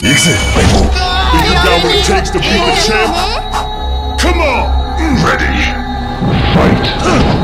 Exit it. You got what it takes to beat the champ? Come on! Ready. Fight.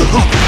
Ready